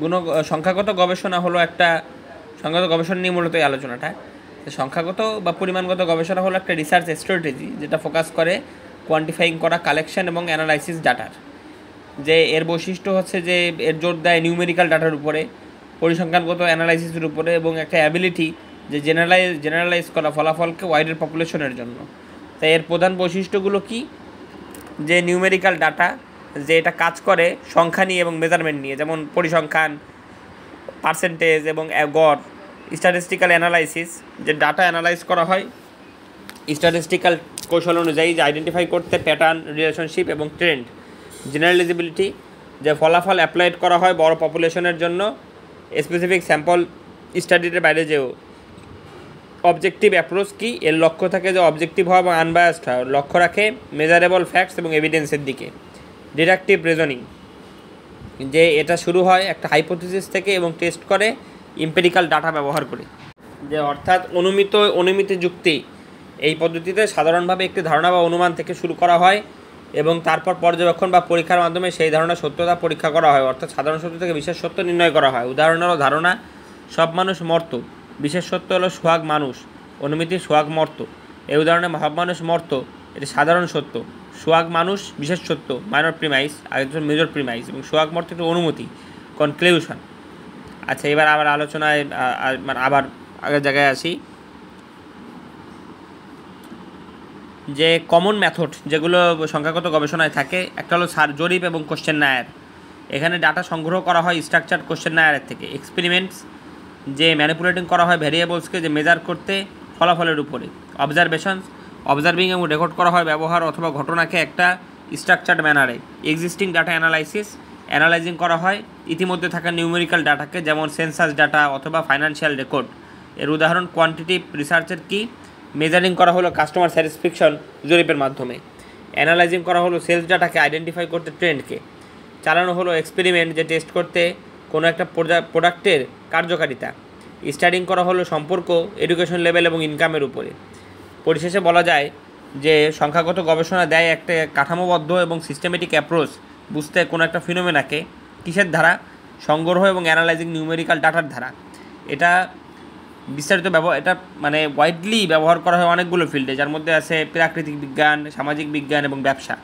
গুণ সংখ্যাগত গবেষণা হলো একটা, সংখ্যাগত গবেষণা নিয়ে মূলত এই আলোচনাটা। সংখ্যাগত বা পরিমাণগত গবেষণা হলো একটা রিসার্চ স্ট্র্যাটেজি যেটা ফোকাস করে কোয়ান্টিফাইং করা কালেকশন এবং অ্যানালাইসিস ডাটার যে এর বৈশিষ্ট্য হচ্ছে যে এর জোর দেয় নিউমেরিক্যাল ডাটার উপরে, পরিসংখ্যানগত অ্যানালাইসিসের উপরে এবং একটা অ্যাবিলিটি যে জেনারেলাইজ জেনারেলাইজ করা ফলাফলকে ওয়াইডের পপুলেশনের জন্য। তাই এর প্রধান বৈশিষ্ট্যগুলো কি? যে নিউমেরিক্যাল ডাটা যে এটা কাজ করে সংখ্যা নিয়ে এবং মেজারমেন্ট নিয়ে, যেমন পরিসংখ্যান পার্সেন্টেজ এবং গড় স্ট্যাটিস্টিক্যাল অ্যানালাইসিস যে ডাটা অ্যানালাইজ করা হয় স্ট্যাটিস্টিক্যাল কৌশল অনুযায়ী যে আইডেন্টিফাই করতে প্যাটার্ন রিলেশনশিপ এবং ট্রেন্ড জেনারেলিজিবিলিটি যে ফলাফল অ্যাপ্লাইড করা হয় বড় পপুলেশনের জন্য স্পেসিফিক স্যাম্পল স্টাডির বাইরে যেও। অবজেক্টিভ অ্যাপ্রোচ কি? এর লক্ষ্য থাকে যে অবজেক্টিভ হওয়া এবং আনবায়াসড হওয়া। লক্ষ্য রাখে মেজারেবল ফ্যাক্টস এবং এভিডেন্সের দিকে। ডিডাকটিভ রিজনিং, যে এটা শুরু হয় একটা হাইপোথিসিস থেকে এবং টেস্ট করে ইম্পেরিক্যাল ডাটা ব্যবহার করে। যে অর্থাৎ অনুমিত অনুমিত যুক্তি এই পদ্ধতিতে সাধারণভাবে একটি ধারণা বা অনুমান থেকে শুরু করা হয় এবং তারপর পর্যবেক্ষণ বা পরীক্ষার মাধ্যমে সেই ধারণার সত্যতা পরীক্ষা করা হয়। অর্থাৎ সাধারণ সত্য থেকে বিশেষ সত্য নির্ণয় করা হয়। উদাহরণ হলো ধারণা, সব মানুষ মর্ত। বিশেষ সত্য হলো সোহাগ মানুষ। অনুমিতি সোহাগ মর্ত। এই উদাহরণে সব মানুষ মর্ত। এটি সাধারণ সত্য। সোহাগ মানুষ, বিশেষ সত্য মাইনর প্রিমাইস আরেকজন মেজর প্রিমাইস এবং সোহাগ মর্ত একটি অনুমতি কনক্লিউশন আচ্ছা এবার আবার আলোচনায় মানে আবার আগের জায়গায় আসি। যে কমন মেথড যেগুলো সংখ্যাগত গবেষণায় থাকে, একটা হলো সার, জরিপ এবং কোশ্চেন নায়ার এখানে ডাটা সংগ্রহ করা হয় স্ট্রাকচার কোশ্চেন নায়ারের থেকে। এক্সপেরিমেন্টস যে ম্যানিপুলেটিং করা হয় ভ্যারিয়েবলসকে যে মেজার করতে, ফলাফলের উপরে। অবজারভেশনস অবজারভিং এবং রেকর্ড করা হয় ব্যবহার অথবা ঘটনাকে একটা স্ট্রাকচার্ড ম্যানারে এক্সিস্টিং ডাটা অ্যানালাইসিস অ্যানালাইজিং করা হয়। ইতিমধ্যে থাকা নিউমেরিক্যাল ডাটাকে যেমন সেন্সাস ডাটা অথবা ফাইন্যান্সিয়াল রেকর্ড এর উদাহরণ কোয়ান্টিটিভ রিসার্চের কি? মেজারিং করা হলো কাস্টমার স্যাটিসফ্যাকশন জরিপের মাধ্যমে। অ্যানালাইজিং করা হলো সেলস ডাটাকে আইডেন্টিফাই করতে ট্রেন্ডকে চালানো হলো এক্সপেরিমেন্ট যে টেস্ট করতে কোনো একটা প্রোডাক্টের কার্যকারিতা। স্টাডিং করা হলো সম্পর্ক এডুকেশন লেভেল এবং ইনকামের উপরে। পরিশেষে বলা যায় যে সংখ্যাগত গবেষণা দেয় একটা কাঠামোবদ্ধ এবং সিস্টেমেটিক অ্যাপ্রোচ বুঝতে কোনো একটা ফিনোমেনাকে কিসের ধারা? সংগ্রহ এবং অ্যানালাইজিং নিউমেরিক্যাল ডাটার ধারা। এটা বিস্তারিত ব্যবহার এটা মানে ওয়াইডলি ব্যবহার করা হয় অনেকগুলো ফিল্ডে যার মধ্যে আছে প্রাকৃতিক বিজ্ঞান, সামাজিক বিজ্ঞান এবং ব্যবসা।